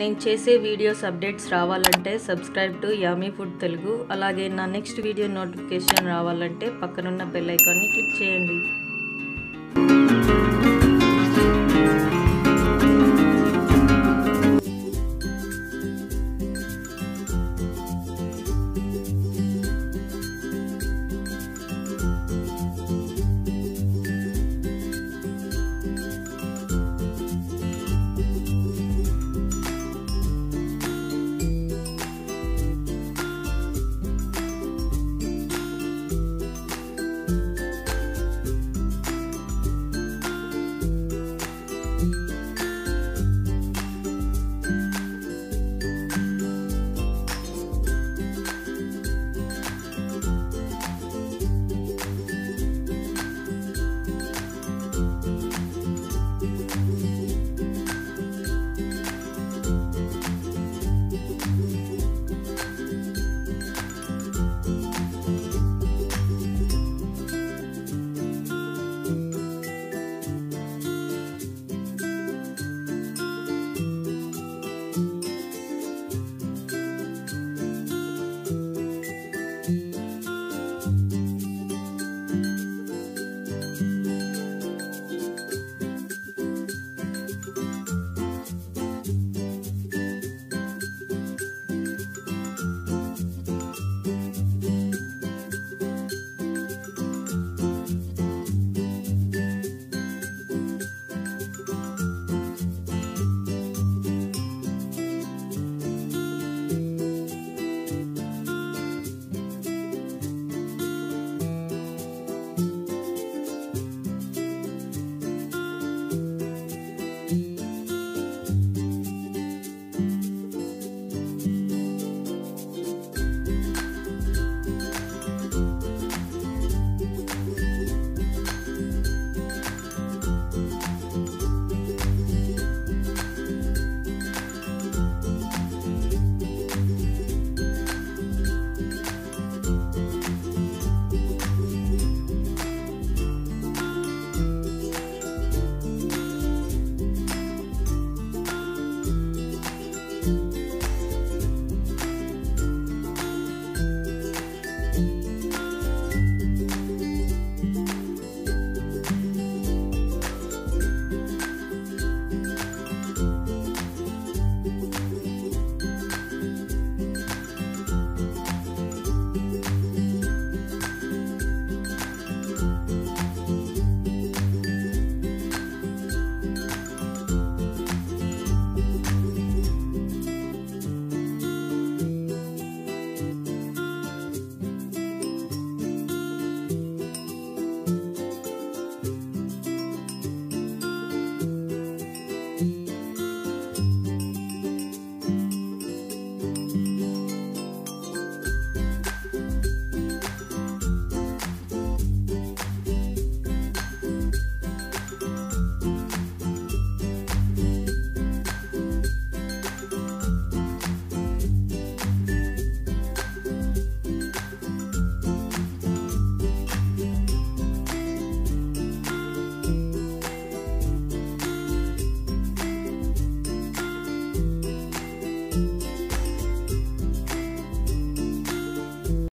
నేను చేసే videos updates రావాలంటే subscribe to Yummy Food Telugu. అలాగే నా నెక్స్ట్ వీడియో నోటిఫికేషన్ రావాలంటే పక్కనున్న బెల్ ఐకాన్ని క్లిక్ చేయండి.